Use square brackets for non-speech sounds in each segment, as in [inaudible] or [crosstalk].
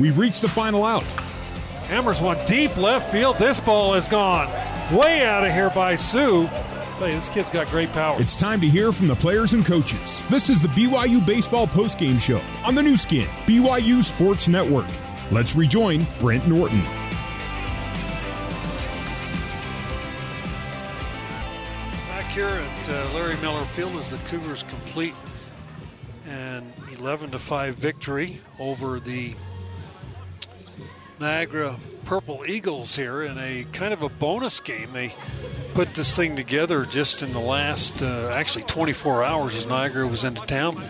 We've reached the final out. Hammers one deep left field. This ball is gone way out of here by Sue. Hey, this kid's got great power. It's time to hear from the players and coaches. This is the BYU Baseball Postgame Show on the Nu Skin, BYU Sports Network. Let's rejoin Brent Norton. Back here at uh, Larry Miller Field as the Cougars complete an 11 to 5 victory over the Niagara Purple Eagles here in a kind of a bonus game. They put this thing together just in the last, uh, actually 24 hours as Niagara was into town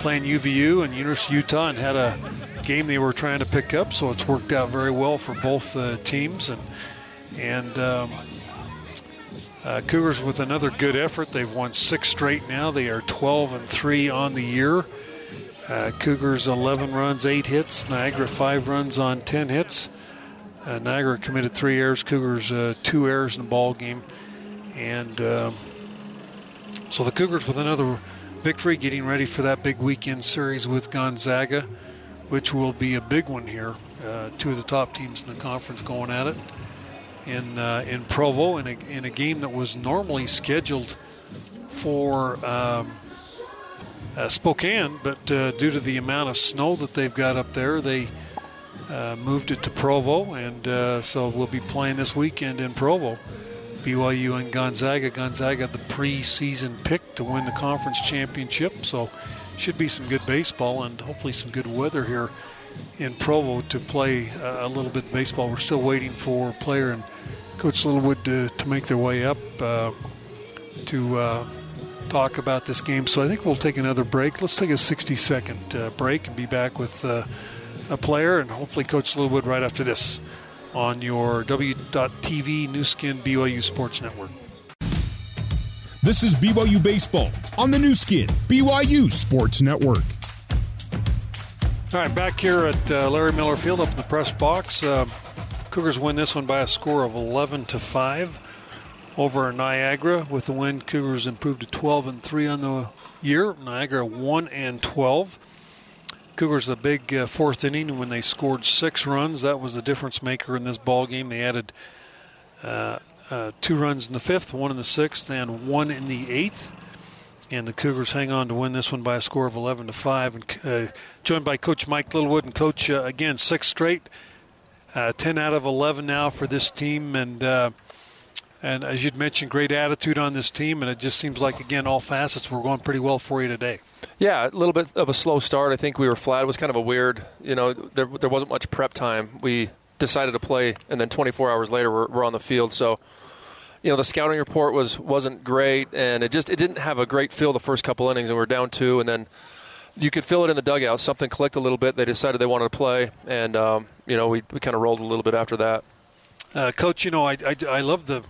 playing UVU and University of Utah and had a game they were trying to pick up. So it's worked out very well for both uh, teams and and um, uh, Cougars with another good effort. They've won six straight now. They are 12 and three on the year. Uh, Cougars 11 runs, eight hits. Niagara five runs on 10 hits. Uh, Niagara committed three errors. Cougars uh, two errors in the ball game, and um, so the Cougars with another victory, getting ready for that big weekend series with Gonzaga, which will be a big one here. Uh, two of the top teams in the conference going at it in uh, in Provo in a, in a game that was normally scheduled for um, uh, Spokane, but uh, due to the amount of snow that they've got up there, they uh, moved it to Provo, and uh, so we'll be playing this weekend in Provo. BYU and Gonzaga. Gonzaga, the preseason pick to win the conference championship, so should be some good baseball and hopefully some good weather here in Provo to play uh, a little bit of baseball. We're still waiting for player and Coach Littlewood to, to make their way up uh, to uh, talk about this game. So I think we'll take another break. Let's take a 60 second uh, break and be back with uh, a player and hopefully Coach Littlewood right after this on your W.TV Nu Skin BYU Sports Network. This is BYU Baseball on the Nu Skin, BYU Sports Network. All right, back here at uh, Larry Miller Field up in the press box. Uh, Cougars win this one by a score of 11 to 5 over Niagara. With the win, Cougars improved to 12 and 3 on the year. Niagara 1 and 12. Cougars a big uh, fourth inning when they scored six runs. That was the difference maker in this ball game. They added uh, uh, two runs in the fifth, one in the sixth, and one in the eighth. And the Cougars hang on to win this one by a score of 11 to five. And uh, joined by Coach Mike Littlewood and Coach uh, again six straight, uh, 10 out of 11 now for this team. And and as you'd mentioned, great attitude on this team. And it just seems like again all facets were going pretty well for you today. Yeah, a little bit of a slow start. I think we were flat. It was kind of a weird, you know, there, there wasn't much prep time. We decided to play, and then 24 hours later, we're, we're on the field. So, you know, the scouting report was wasn't great, and it just it didn't have a great feel the first couple innings, and we are down two, and then you could feel it in the dugout. Something clicked a little bit. They decided they wanted to play, and um, you know, we we kind of rolled a little bit after that. Uh, Coach, you know, I, I, I love the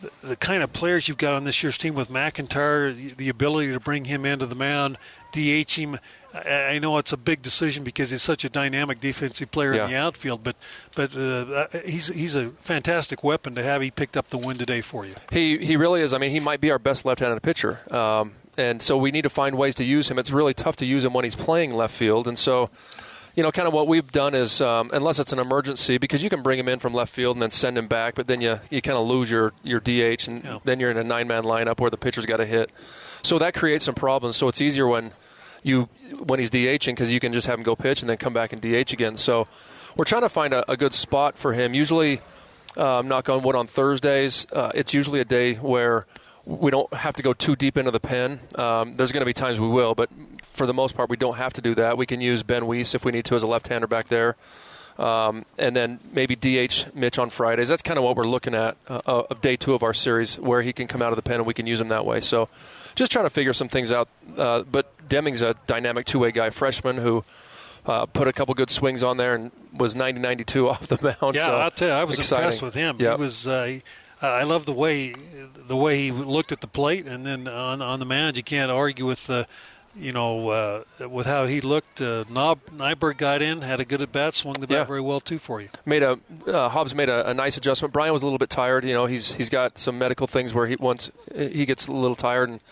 the, the kind of players you've got on this year's team with McIntyre, the, the ability to bring him into the mound, DH him. I, I know it's a big decision because he's such a dynamic defensive player Yeah. in the outfield, but but uh, he's he's a fantastic weapon to have. He picked up the win today for you. He he really is. I mean, he might be our best left-handed pitcher, um, and so we need to find ways to use him. It's really tough to use him when he's playing left field, and so. You know, kind of what we've done is, um, unless it's an emergency, because you can bring him in from left field and then send him back, but then you, you kind of lose your, your DH, and Yeah. then you're in a nine man lineup where the pitcher's got to hit. So that creates some problems. So it's easier when you when he's DHing because you can just have him go pitch and then come back and DH again. So we're trying to find a, a good spot for him. Usually, um, knock on wood, on Thursdays, uh, it's usually a day where we don't have to go too deep into the pen. Um, there's going to be times we will, but for the most part, we don't have to do that. We can use Ben Weiss if we need to as a left-hander back there. Um, and then maybe DH Mitch on Fridays. That's kind of what we're looking at uh, uh, of day two of our series, where he can come out of the pen and we can use him that way. So, just trying to figure some things out. Uh, but Deming's a dynamic two-way guy, freshman who uh, put a couple good swings on there and was 90-92 [laughs] off the mound. Yeah, so I'll tell you, I was exciting. impressed with him. Yep. He was. Uh, he- I love the way the way he looked at the plate, and then on on the mound, you can't argue with. Uh, you know, uh, with how he looked, uh, Nob, Nyberg got in, had a good at bat, swung the bat Yeah. very well too for you. made a uh, Hobbs made a, a nice adjustment. Brian was a little bit tired. You know, he's he's got some medical things where he once he gets a little tired, and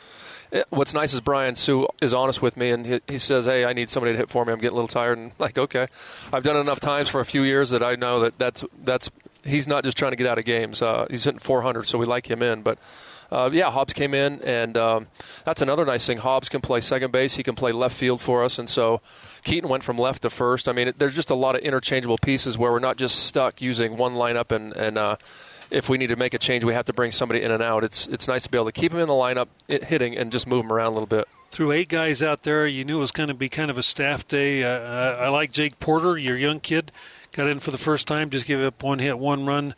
it, what's nice is Brian Sue is honest with me, and he, he, says, "Hey, I need somebody to hit for me. I'm getting a little tired." And like, okay, I've done it enough times for a few years that I know that that's that's he's not just trying to get out of games. Uh, he's hitting 400, so we like him in, but uh, yeah, Hobbs came in, and um, that's another nice thing. Hobbs can play second base. He can play left field for us, and so Keaton went from left to first. I mean, it, there's just a lot of interchangeable pieces where we're not just stuck using one lineup, and and uh, if we need to make a change, we have to bring somebody in and out. It's it's nice to be able to keep him in the lineup, hitting, and just move him around a little bit. Through eight guys out there, you knew it was going to be kind of a staff day. Uh, I like Jake Porter, your young kid, got in for the first time, just gave up one hit, one run.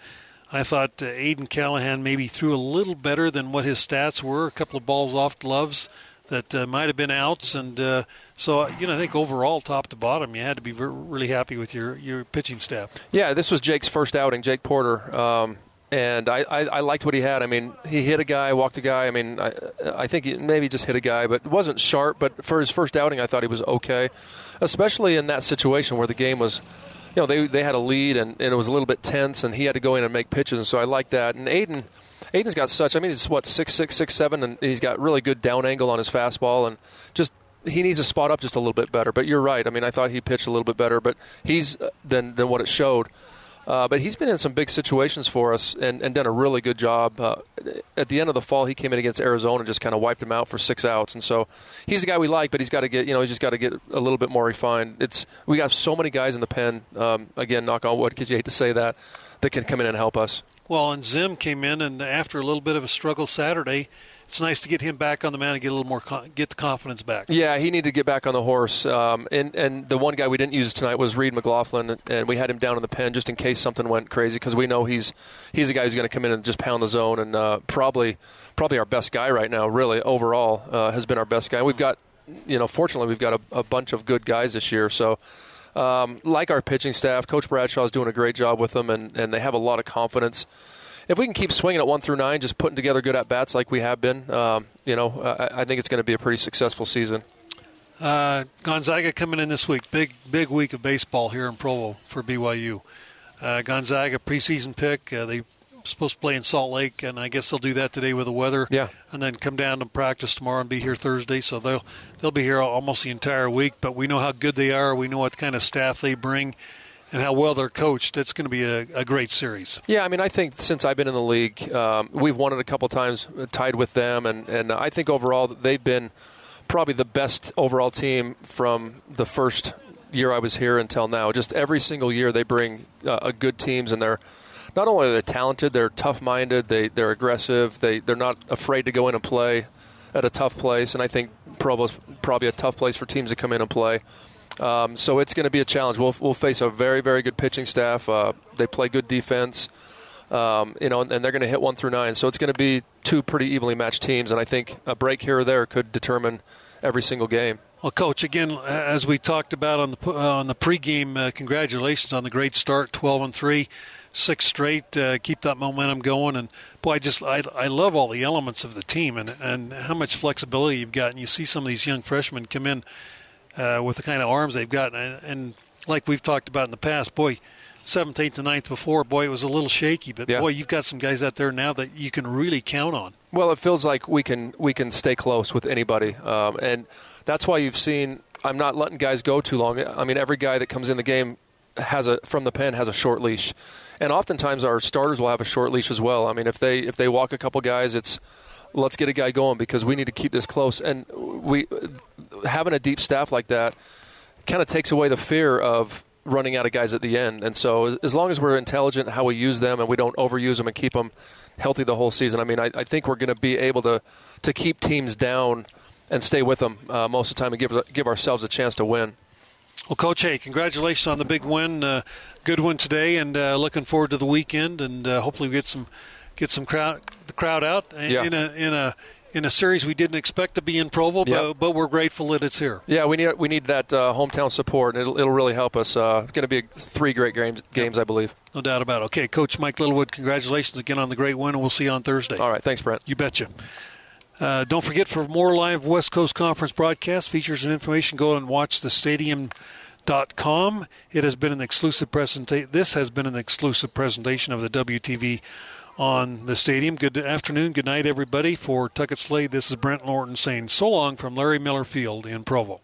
I thought uh, Aiden Callahan maybe threw a little better than what his stats were. A couple of balls off gloves that uh, might have been outs, and uh, so you know I think overall, top to bottom, you had to be really happy with your your pitching staff. Yeah, this was Jake's first outing, Jake Porter. Um, and I, I, I, liked what he had. I mean, he hit a guy, walked a guy. I mean, I, I think he maybe just hit a guy, but wasn't sharp. But for his first outing, I thought he was okay, especially in that situation where the game was you know, they they had a lead and, and it was a little bit tense, and he had to go in and make pitches. So I like that. And Aiden, Aiden's got such. I mean, he's what six six six seven, and he's got really good down angle on his fastball, and just he needs to spot up just a little bit better. But you're right. I mean, I thought he pitched a little bit better, but he's uh, than than what it showed. Uh, but he's been in some big situations for us and, and done a really good job. Uh, at the end of the fall, he came in against Arizona and just kind of wiped him out for six outs. And so he's the guy we like, but he's got to get you know he's just got to get a little bit more refined. It's we got so many guys in the pen. Um, again, knock on wood, because you hate to say that, that can come in and help us. Well, and Zim came in, and after a little bit of a struggle Saturday, it's nice to get him back on the mound and get a little more get the confidence back. Yeah, he needed to get back on the horse. Um, and and the one guy we didn't use tonight was Reed McLaughlin, and we had him down in the pen just in case something went crazy because we know he's he's the guy who's going to come in and just pound the zone and uh, probably probably our best guy right now. Really, overall, uh, has been our best guy. We've got you know, fortunately, we've got a, a bunch of good guys this year, so. Um, like our pitching staff, Coach Bradshaw is doing a great job with them, and, and they have a lot of confidence if we can keep swinging at one through nine, just putting together good at bats like we have been, um, you know, I, I, think it's going to be a pretty successful season. Uh, Gonzaga coming in this week, big big week of baseball here in Provo for BYU. Uh, Gonzaga preseason pick. Uh, they supposed to play in Salt Lake, and I guess they'll do that today with the weather. Yeah. And then come down and practice tomorrow and be here Thursday. So they'll they'll be here almost the entire week. But we know how good they are. We know what kind of staff they bring and how well they're coached, it's going to be a, a, great series. Yeah, I mean, I think since I've been in the league, um, we've won it a couple times, uh, tied with them, and, and I think overall they've been probably the best overall team from the first year I was here until now. Just every single year they bring uh, a good teams, and they're not only are they talented, they're tough-minded, they they're aggressive, they they're not afraid to go in and play at a tough place, and I think Provo's probably a tough place for teams to come in and play. Um, so it's going to be a challenge. We'll, we'll face a very, very good pitching staff. Uh, they play good defense, um, you know, and, and they're going to hit one through nine. So it's going to be two pretty evenly matched teams, and I think a break here or there could determine every single game. Well, coach, again, as we talked about on the uh, on the pregame, uh, congratulations on the great start, twelve and three, six straight. Uh, keep that momentum going, and boy, I just I, I love all the elements of the team and and how much flexibility you've got. And you see some of these young freshmen come in uh, with the kind of arms they've got. And, and, like we've talked about in the past, boy, 17th and 9th before, boy, it was a little shaky. But yeah. boy, you've got some guys out there now that you can really count on. Well, it feels like we can we can stay close with anybody, um, and that's why you've seen. I'm not letting guys go too long. I mean, every guy that comes in the game has a from the pen has a short leash, and oftentimes our starters will have a short leash as well. I mean, if they if they walk a couple guys, it's let's get a guy going because we need to keep this close. And we having a deep staff like that kind of takes away the fear of running out of guys at the end. And so as long as we're intelligent how we use them and we don't overuse them and keep them healthy the whole season, I mean, I, I think we're going to be able to to keep teams down and stay with them uh, most of the time and give give ourselves a chance to win. Well, Coach, hey, congratulations on the big win. Uh, good one today, and uh, looking forward to the weekend. And uh, hopefully, we get some get some crowd the crowd out yeah. in a in a in a series we didn't expect to be in Provo, but, yep. but we're grateful that it's here. Yeah, we need we need that uh, hometown support, and it'll, it'll really help us. Uh, going to be three great games, games yep. I believe. No doubt about it. Okay, Coach Mike Littlewood, congratulations again on the great win, and we'll see you on Thursday. All right, thanks, Brent. You betcha. Uh, don't forget for more live West Coast Conference broadcasts, features, and information, go and watch the stadium. Dot com. It has been an exclusive presentation. This has been an exclusive presentation of the WTV on the stadium. Good afternoon, good night, everybody. For Tuckett Slade, this is Brent Norton saying so long from Larry Miller Field in Provo.